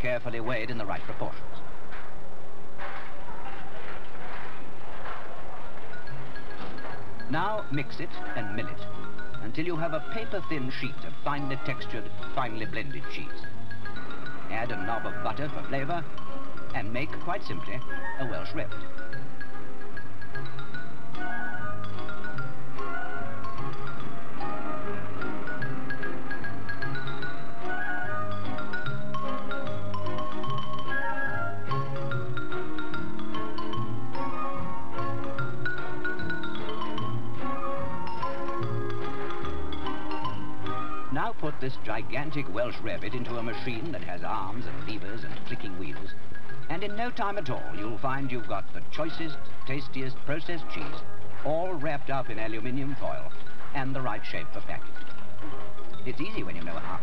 carefully weighed in the right proportions. Now mix it and mill it until you have a paper-thin sheet of finely textured, finely blended cheese. Add a knob of butter for flavor and make, quite simply, a Welsh rarebit. Now put this gigantic Welsh rabbit into a machine that has arms and levers and clicking wheels. And in no time at all, you'll find you've got the choicest, tastiest processed cheese, all wrapped up in aluminium foil and the right shape for packing. It's easy when you know how.